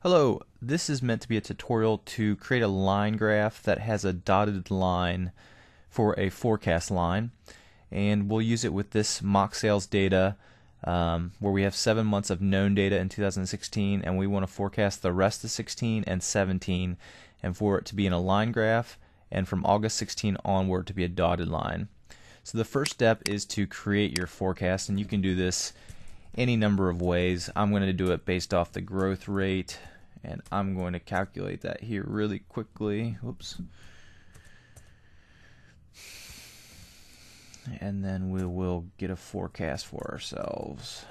Hello, this is meant to be a tutorial to create a line graph that has a dotted line for a forecast line and we'll use it with this mock sales data um, where we have seven months of known data in 2016 and we want to forecast the rest of 16 and 17 and for it to be in a line graph and from August 16 onward to be a dotted line. So the first step is to create your forecast and you can do this any number of ways. I'm going to do it based off the growth rate, and I'm going to calculate that here really quickly. Oops. And then we will get a forecast for ourselves.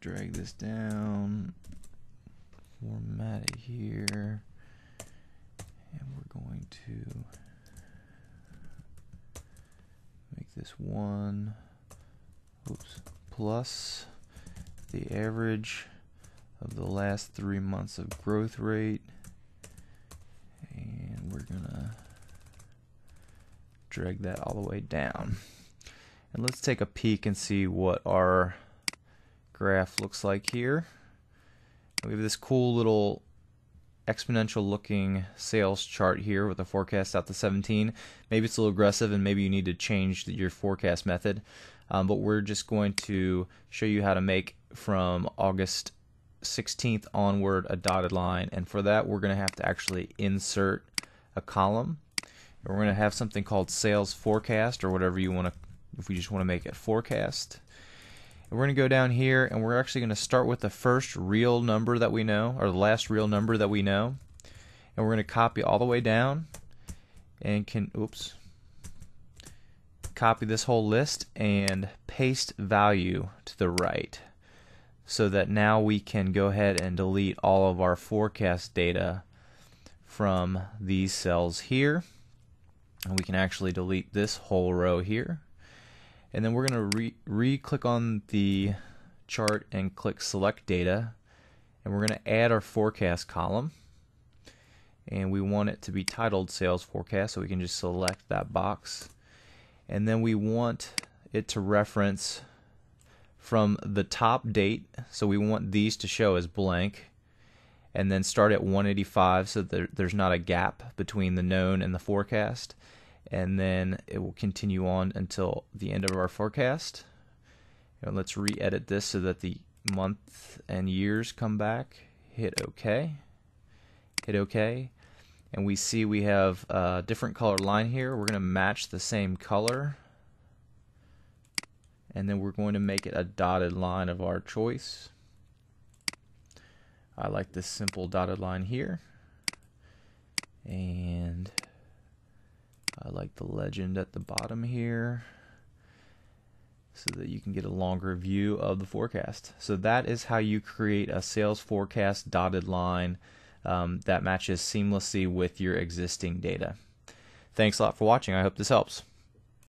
drag this down, format it here, and we're going to this one oops, plus the average of the last three months of growth rate. And we're gonna drag that all the way down. And let's take a peek and see what our graph looks like here. We have this cool little exponential looking sales chart here with a forecast out to 17. Maybe it's a little aggressive and maybe you need to change your forecast method. Um, but we're just going to show you how to make from August 16th onward a dotted line. And for that, we're going to have to actually insert a column. And we're going to have something called sales forecast or whatever you want to, if we just want to make it forecast. And we're going to go down here and we're actually going to start with the first real number that we know, or the last real number that we know. And we're going to copy all the way down and can, oops, copy this whole list and paste value to the right so that now we can go ahead and delete all of our forecast data from these cells here. And we can actually delete this whole row here and then we're going to re, re on the chart and click select data. And we're going to add our forecast column. And we want it to be titled sales forecast so we can just select that box. And then we want it to reference from the top date. So we want these to show as blank. And then start at 185 so that there's not a gap between the known and the forecast and then it will continue on until the end of our forecast. And let's re-edit this so that the month and years come back. Hit OK. Hit OK. And we see we have a different colored line here. We're going to match the same color. And then we're going to make it a dotted line of our choice. I like this simple dotted line here. And like the legend at the bottom here so that you can get a longer view of the forecast. So that is how you create a sales forecast dotted line um, that matches seamlessly with your existing data. Thanks a lot for watching. I hope this helps.